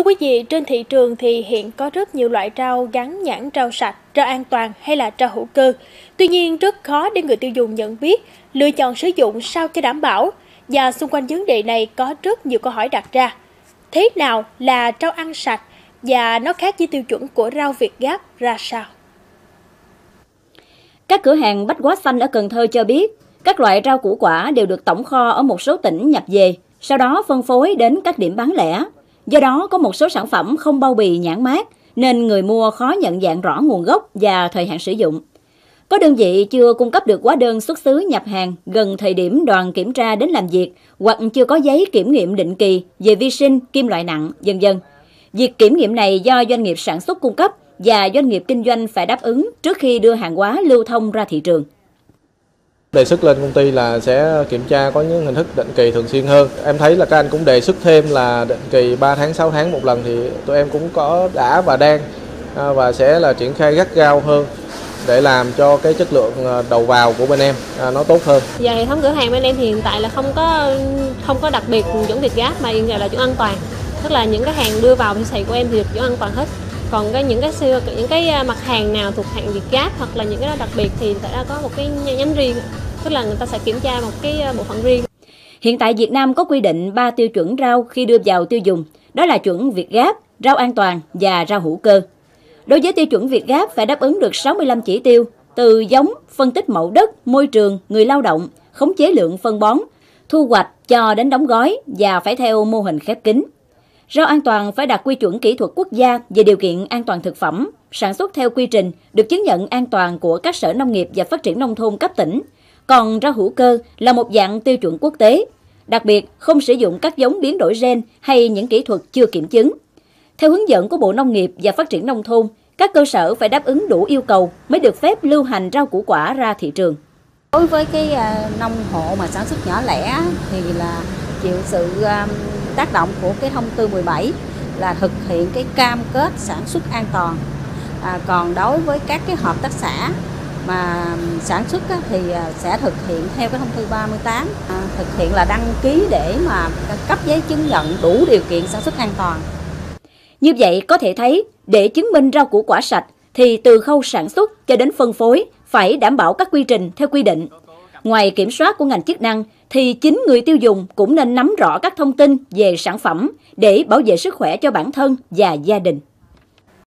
Thưa quý vị, trên thị trường thì hiện có rất nhiều loại rau gắn nhãn rau sạch, rau an toàn hay là rau hữu cơ. Tuy nhiên rất khó để người tiêu dùng nhận biết, lựa chọn sử dụng sao cho đảm bảo. Và xung quanh vấn đề này có rất nhiều câu hỏi đặt ra. Thế nào là rau ăn sạch và nó khác với tiêu chuẩn của rau Việt Gáp ra sao? Các cửa hàng bách hóa xanh ở Cần Thơ cho biết, các loại rau củ quả đều được tổng kho ở một số tỉnh nhập về, sau đó phân phối đến các điểm bán lẻ. Do đó, có một số sản phẩm không bao bì nhãn mát, nên người mua khó nhận dạng rõ nguồn gốc và thời hạn sử dụng. Có đơn vị chưa cung cấp được hóa đơn xuất xứ nhập hàng gần thời điểm đoàn kiểm tra đến làm việc hoặc chưa có giấy kiểm nghiệm định kỳ về vi sinh, kim loại nặng, dần dần. Việc kiểm nghiệm này do doanh nghiệp sản xuất cung cấp và doanh nghiệp kinh doanh phải đáp ứng trước khi đưa hàng hóa lưu thông ra thị trường. Đề xuất lên công ty là sẽ kiểm tra có những hình thức định kỳ thường xuyên hơn. Em thấy là các anh cũng đề xuất thêm là định kỳ 3 tháng 6 tháng một lần thì tụi em cũng có đã và đang à, và sẽ là triển khai gắt gao hơn để làm cho cái chất lượng à, đầu vào của bên em à, nó tốt hơn. Giờ hệ thống cửa hàng bên em thì hiện tại là không có không có đặc biệt chuẩn Việt Gáp mà hiện tại là chuẩn an toàn. Tức là những cái hàng đưa vào siêu thị của em thì được chuẩn an toàn hết còn cái những cái siêu những cái mặt hàng nào thuộc hạng Việt Gáp hoặc là những cái đặc biệt thì tại đã có một cái nhánh riêng tức là người ta sẽ kiểm tra một cái ờ, bộ phận riêng Hiện tại Việt Nam có quy định 3 tiêu chuẩn rau khi đưa vào tiêu dùng, đó là chuẩn Việt Gáp, rau an toàn và rau hữu cơ. Đối với tiêu chuẩn Việt Gáp phải đáp ứng được 65 chỉ tiêu, từ giống, phân tích mẫu đất, môi trường, người lao động, khống chế lượng phân bón, thu hoạch cho đến đóng gói và phải theo mô hình khép kín. Rau an toàn phải đạt quy chuẩn kỹ thuật quốc gia về điều kiện an toàn thực phẩm, sản xuất theo quy trình, được chứng nhận an toàn của các sở nông nghiệp và phát triển nông thôn cấp tỉnh. Còn rau hữu cơ là một dạng tiêu chuẩn quốc tế, đặc biệt không sử dụng các giống biến đổi gen hay những kỹ thuật chưa kiểm chứng. Theo hướng dẫn của Bộ Nông nghiệp và Phát triển Nông thôn, các cơ sở phải đáp ứng đủ yêu cầu mới được phép lưu hành rau củ quả ra thị trường. Đối với cái à, nông hộ mà sản xuất nhỏ lẻ thì là chịu sự à, tác động của cái thông tư 17 là thực hiện cái cam kết sản xuất an toàn. À, còn đối với các cái hợp tác xã mà sản xuất á, thì à, sẽ thực hiện theo cái thông tư 38 à, thực hiện là đăng ký để mà cấp giấy chứng nhận đủ điều kiện sản xuất an toàn. Như vậy có thể thấy để chứng minh rau củ quả sạch thì từ khâu sản xuất cho đến phân phối phải đảm bảo các quy trình theo quy định. Ngoài kiểm soát của ngành chức năng thì chính người tiêu dùng cũng nên nắm rõ các thông tin về sản phẩm để bảo vệ sức khỏe cho bản thân và gia đình.